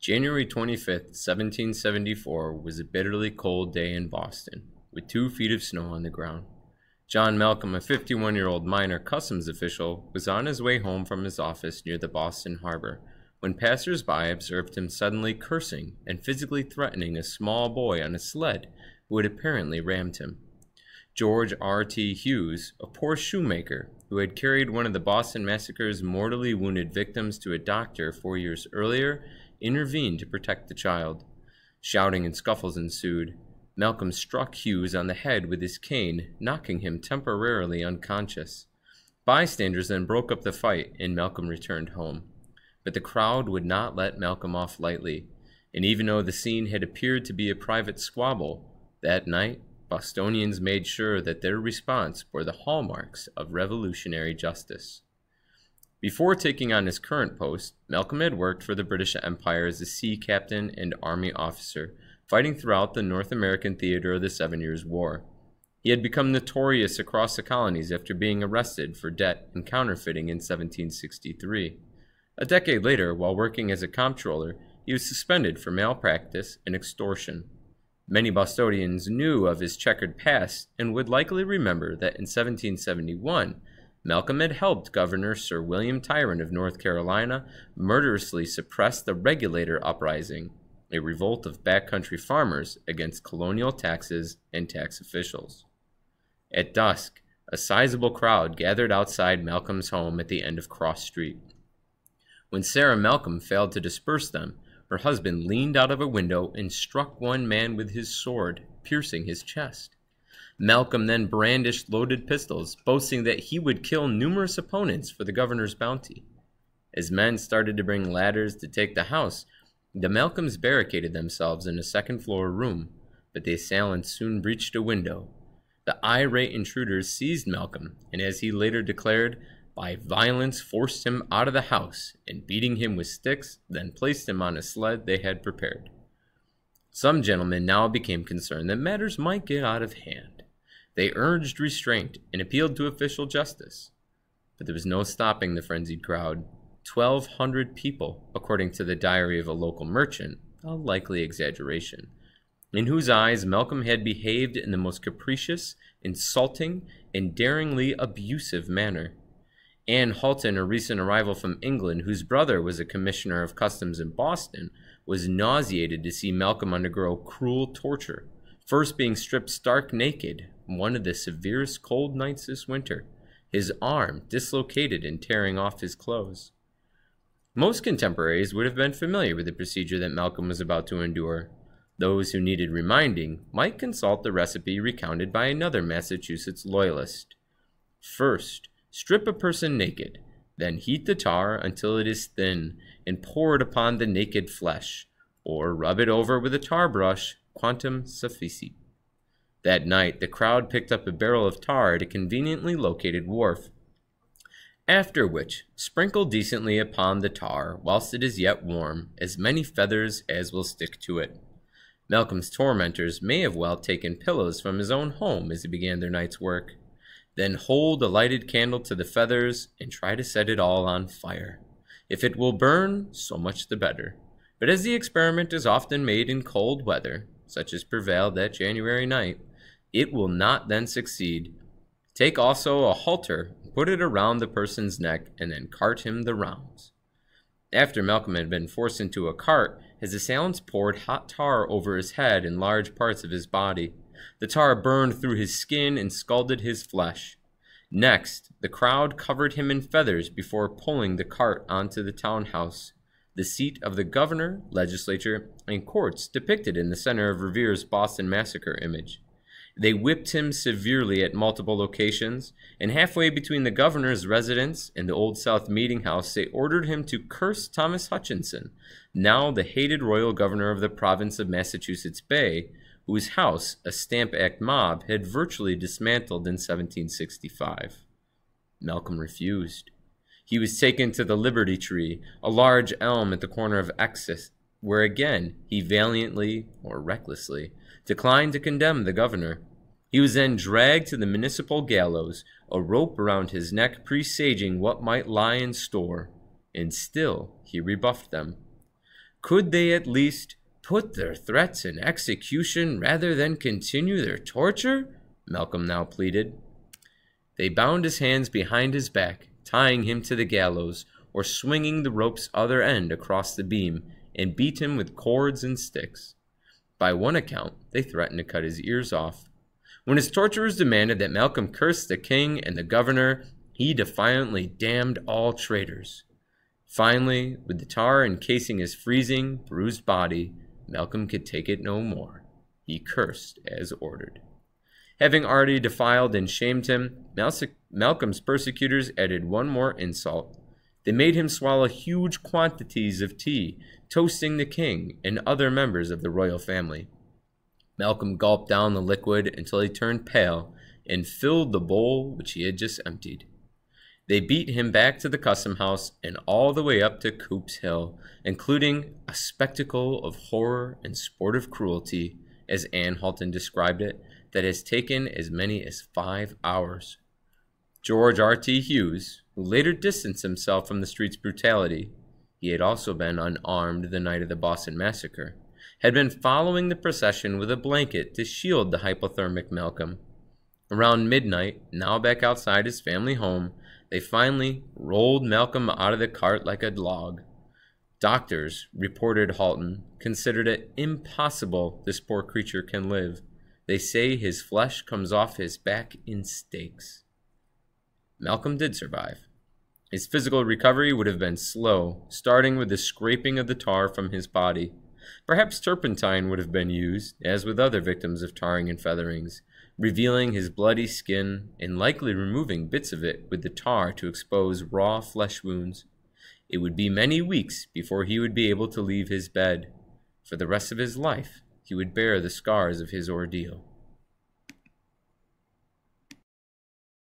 January 25th, 1774, was a bitterly cold day in Boston, with two feet of snow on the ground. John Malcolm, a 51 year old minor customs official, was on his way home from his office near the Boston harbor when passers by observed him suddenly cursing and physically threatening a small boy on a sled who had apparently rammed him. George R. T. Hewes, a poor shoemaker who had carried one of the Boston massacre's mortally wounded victims to a doctor four years earlier, intervened to protect the child. Shouting and scuffles ensued. Malcolm struck Hewes on the head with his cane, knocking him temporarily unconscious. Bystanders then broke up the fight, and Malcolm returned home. But the crowd would not let Malcolm off lightly, and even though the scene had appeared to be a private squabble, that night Bostonians made sure that their response bore the hallmarks of revolutionary justice. Before taking on his current post, Malcolm had worked for the British Empire as a sea captain and army officer, fighting throughout the North American theater of the Seven Years' War. He had become notorious across the colonies after being arrested for debt and counterfeiting in 1763. A decade later, while working as a comptroller, he was suspended for malpractice and extortion. Many Bostonians knew of his checkered past and would likely remember that in 1771, Malcolm had helped Governor Sir William Tryon of North Carolina murderously suppress the Regulator Uprising, a revolt of backcountry farmers against colonial taxes and tax officials. At dusk, a sizable crowd gathered outside Malcolm's home at the end of Cross Street. When Sarah Malcolm failed to disperse them, her husband leaned out of a window and struck one man with his sword, piercing his chest. Malcolm then brandished loaded pistols, boasting that he would kill numerous opponents for the governor's bounty. As men started to bring ladders to take the house, the Malcolms barricaded themselves in a second floor room, but the assailants soon breached a window. The irate intruders seized Malcolm, and as he later declared, by violence forced him out of the house and beating him with sticks, then placed him on a sled they had prepared. Some gentlemen now became concerned that matters might get out of hand. They urged restraint and appealed to official justice. But there was no stopping the frenzied crowd. Twelve hundred people, according to the diary of a local merchant, a likely exaggeration, in whose eyes Malcolm had behaved in the most capricious, insulting, and daringly abusive manner. Anne Hulton, a recent arrival from England, whose brother was a commissioner of customs in Boston, was nauseated to see Malcolm undergo cruel torture, first being stripped stark naked one of the severest cold nights this winter, his arm dislocated and tearing off his clothes. Most contemporaries would have been familiar with the procedure that Malcolm was about to endure. Those who needed reminding might consult the recipe recounted by another Massachusetts loyalist. First, Strip a person naked, then heat the tar until it is thin and pour it upon the naked flesh, or rub it over with a tar brush, quantum sufficit. That night, the crowd picked up a barrel of tar at a conveniently located wharf. After which, sprinkle decently upon the tar whilst it is yet warm as many feathers as will stick to it. Malcolm's tormentors may have well taken pillows from his own home as he began their night's work. Then hold a lighted candle to the feathers and try to set it all on fire. If it will burn, so much the better. But as the experiment is often made in cold weather, such as prevailed that January night, it will not then succeed. Take also a halter, put it around the person's neck, and then cart him the rounds. After Malcolm had been forced into a cart, his assailants poured hot tar over his head and large parts of his body. The tar burned through his skin and scalded his flesh. Next, the crowd covered him in feathers before pulling the cart onto the townhouse, the seat of the governor, legislature, and courts depicted in the center of Revere's Boston Massacre image. They whipped him severely at multiple locations, and halfway between the governor's residence and the Old South Meeting House, they ordered him to curse Thomas Hutchinson, now the hated royal governor of the province of Massachusetts Bay, whose house a Stamp Act mob had virtually dismantled in 1765. Malcolm refused. He was taken to the Liberty Tree, a large elm at the corner of Essex, where again he valiantly, or recklessly, declined to condemn the governor. He was then dragged to the municipal gallows, a rope around his neck presaging what might lie in store, and still he rebuffed them. Could they at least put their threats in execution rather than continue their torture? Malcolm now pleaded. They bound his hands behind his back, tying him to the gallows, or swinging the rope's other end across the beam, and beat him with cords and sticks. By one account, they threatened to cut his ears off. When his torturers demanded that Malcolm curse the king and the governor, he defiantly damned all traitors. Finally, with the tar encasing his freezing, bruised body, Malcolm could take it no more. He cursed as ordered. Having already defiled and shamed him, Malcolm's persecutors added one more insult. They made him swallow huge quantities of tea, toasting the king and other members of the royal family. Malcolm gulped down the liquid until he turned pale and filled the bowl which he had just emptied. They beat him back to the custom house and all the way up to Copp's Hill, including a spectacle of horror and sportive cruelty, as Anne Hulton described it, that has taken as many as five hours. George R.T. Hewes, who later distanced himself from the street's brutality, he had also been unarmed the night of the Boston Massacre, had been following the procession with a blanket to shield the hypothermic Malcolm. Around midnight, now back outside his family home, they finally rolled Malcolm out of the cart like a log. Doctors, reported Hulton, considered it impossible this poor creature can live. They say his flesh comes off his back in steaks. Malcolm did survive. His physical recovery would have been slow, starting with the scraping of the tar from his body. Perhaps turpentine would have been used, as with other victims of tarring and featherings, revealing his bloody skin and likely removing bits of it with the tar to expose raw flesh wounds. It would be many weeks before he would be able to leave his bed. For the rest of his life, he would bear the scars of his ordeal.